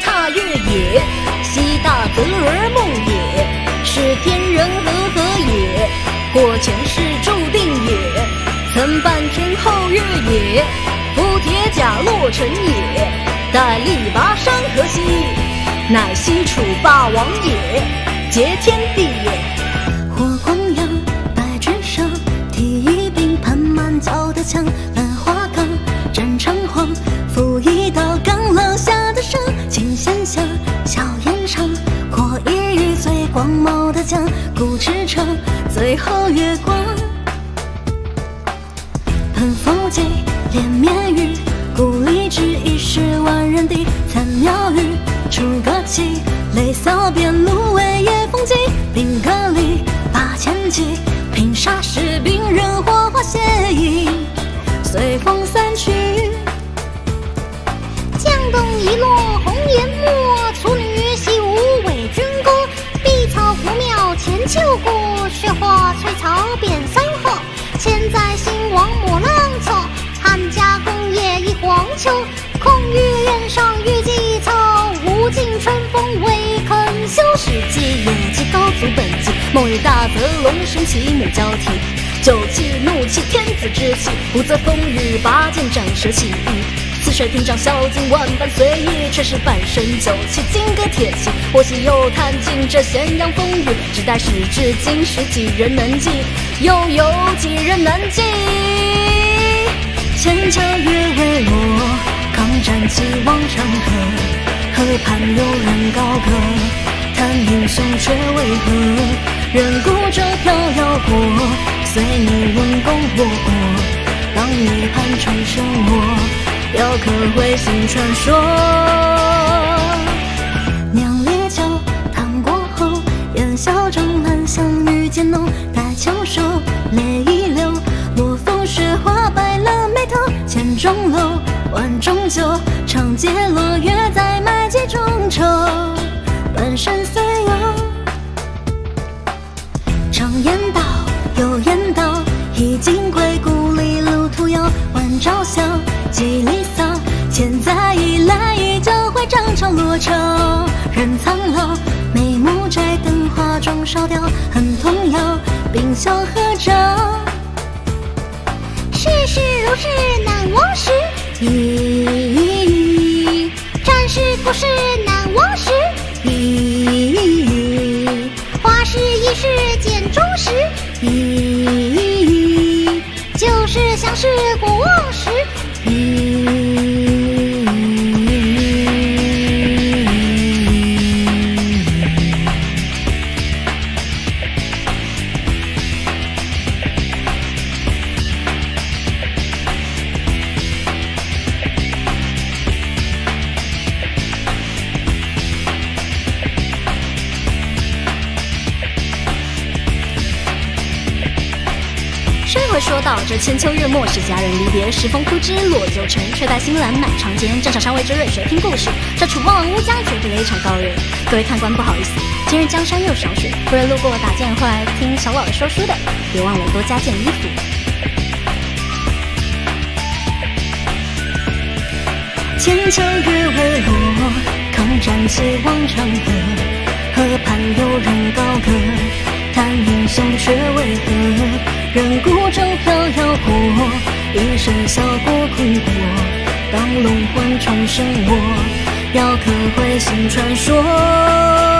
踏月也，西大泽而牧也，是天人合合也，或前世注定也，曾伴天后月也，夫铁甲落尘也，待力拔山河兮，乃西楚霸王也，结天地也。最后月光。喷风机，连绵苗千秋过，雪花翠草遍山河。千载兴亡莫浪愁，汉家功业一黄秋。空余原上虞姬草，无尽春风未肯休。世纪野鸡高足本纪，梦与大泽龙神齐目交替。酒气怒气天子之气，不择风雨拔剑斩蛇起义。似水听仗晓劲万般随意，却是半生酒气金戈铁骑。我心又叹尽这咸阳风雨，只待时至今时几人能记？又有几人能记？千家月未落，抗战继往长河。河畔有人高歌，叹英雄却为何？任孤舟飘摇过，随你问功我过。当涅槃重生我。要刻回新传说。酿烈酒烫过后，烟消正南香雨渐浓。待秋收，泪已流。落风雪花白了眉头。千钟楼，万钟酒，长街落月在埋秸中愁。半生岁依旧会涨潮落潮。人苍老，眉目摘灯花妆烧掉，恨童谣，冰消合照。世事如是难忘时，一战事故事难忘时，一花事一世见终时，忆旧事相识说到，这千秋月末是，佳人离别时，风枯枝落九成，却待新兰满长间。战场上为之瑞水听故事，这楚望乌江绝对非常高人。各位看官，不好意思，今日江山又少水，不然路过打剑或来听小老的说书的，别忘了多加件衣服。千秋月未落，抗战继往长河。河畔有人高歌，叹英雄却为何？人孤一生笑过哭过。当龙魂重生，我要刻回新传说。